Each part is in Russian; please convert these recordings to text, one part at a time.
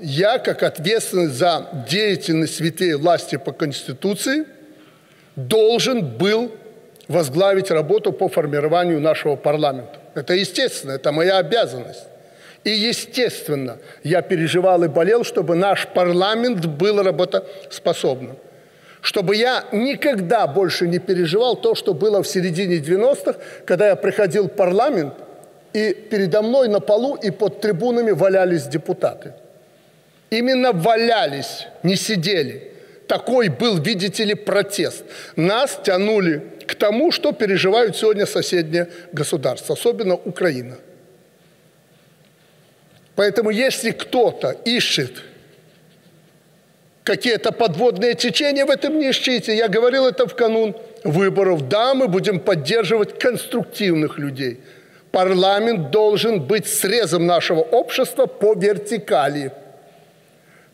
Я, как ответственный за деятельность ветвей власти по Конституции, должен был возглавить работу по формированию нашего парламента. Это естественно, это моя обязанность. И, естественно, я переживал и болел, чтобы наш парламент был работоспособным. Чтобы я никогда больше не переживал то, что было в середине 90-х, когда я приходил в парламент, и передо мной на полу и под трибунами валялись депутаты. Именно валялись, не сидели. Такой был, видите ли, протест. Нас тянули к тому, что переживают сегодня соседние государства, особенно Украина. Поэтому если кто-то ищет какие-то подводные течения, в этом не ищите. Я говорил это в канун выборов. Да, мы будем поддерживать конструктивных людей. Парламент должен быть срезом нашего общества по вертикали –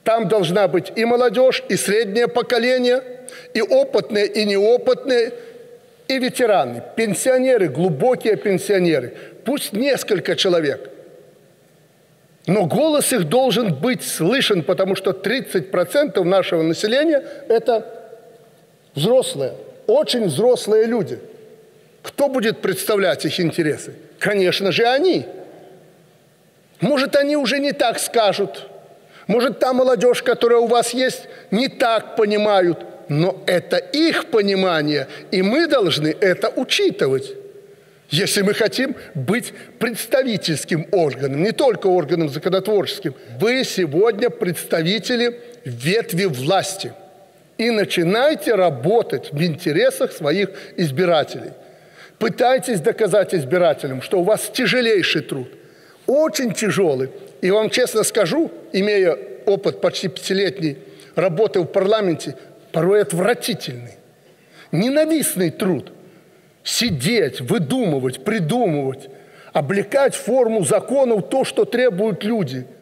там должна быть и молодежь, и среднее поколение, и опытные, и неопытные, и ветераны, пенсионеры, глубокие пенсионеры. Пусть несколько человек. Но голос их должен быть слышен, потому что 30% нашего населения – это взрослые, очень взрослые люди. Кто будет представлять их интересы? Конечно же, они. Может, они уже не так скажут – может, та молодежь, которая у вас есть, не так понимают, но это их понимание, и мы должны это учитывать. Если мы хотим быть представительским органом, не только органом законотворческим, вы сегодня представители ветви власти. И начинайте работать в интересах своих избирателей. Пытайтесь доказать избирателям, что у вас тяжелейший труд, очень тяжелый, и вам честно скажу, имея опыт почти пятилетней работы в парламенте, порой отвратительный, ненавистный труд. Сидеть, выдумывать, придумывать, облекать форму законов то, что требуют люди –